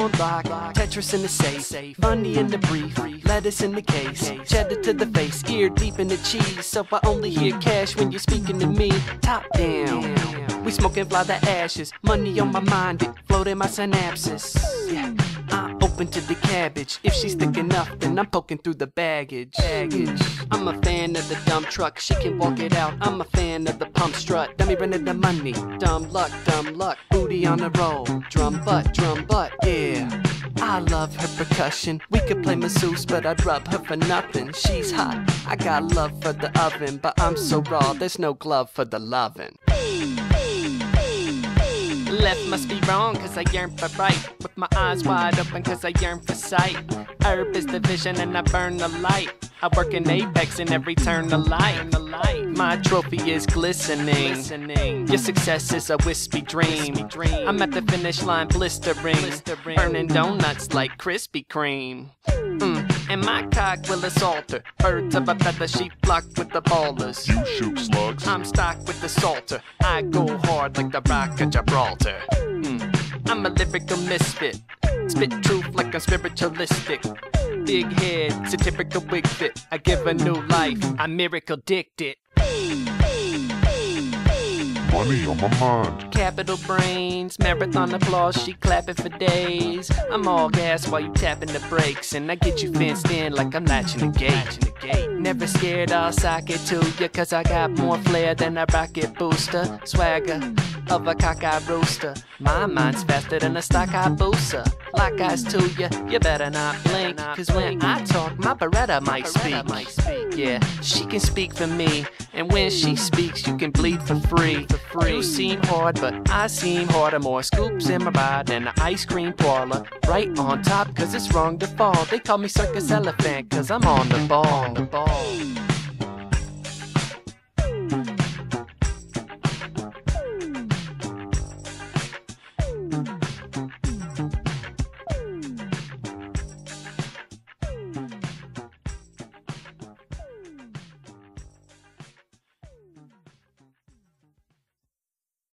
on Tetris in the safe, money in the brief, lettuce in the case, cheddar to the face, ear deep in the cheese. So I only hear cash when you're speaking to me. Top down, we smoking fly the ashes, money on my mind, it float in my synapses. Yeah. I'm open to the cabbage. If she's thick enough, then I'm poking through the baggage. baggage. I'm a fan of the dumb truck. She can walk it out. I'm a fan of the pump strut. Dummy running the money. Dumb luck, dumb luck. Booty on the roll. Drum butt, drum butt. Yeah. I love her percussion. We could play masseuse, but I'd rub her for nothing. She's hot. I got love for the oven, but I'm so raw. There's no glove for the loving. Left must be wrong, cause I yearn for right. With my eyes wide open, cause I yearn for sight. Herb is the vision, and I burn the light. I work in Apex in every turn of light. My trophy is glistening. Your success is a wispy dream. I'm at the finish line blistering. Burning donuts like Krispy Kreme. Mm. And my cock will assault her. Birds of a feather, she flock with the ballers. You shoot slugs. I'm stocked with the salter. I go hard like the rock of Gibraltar. Mm. I'm a lyrical misfit. Spit truth like I'm spiritualistic. Big head, it's a typical wig fit. I give a new life. I'm miracle addicted. Money on my mind. Capital brains, marathon applause, she clapping for days. I'm all gas while you tapping the brakes, and I get you fenced in like I'm latching the gate. Never scared, I'll sock it to ya, cause I got more flair than a rocket booster. Swagger of a cockeyed rooster. My mind's faster than a stock eye booster. Like eyes to ya, you better not blink, cause when I talk, my Beretta might speak. Yeah, she can speak for me, and when she speaks, you can bleed for free. for You seem hard, but I seem harder. More scoops in my ride than an ice cream parlor. Right on top, cause it's wrong to fall. They call me circus elephant, cause I'm on the ball. On the ball.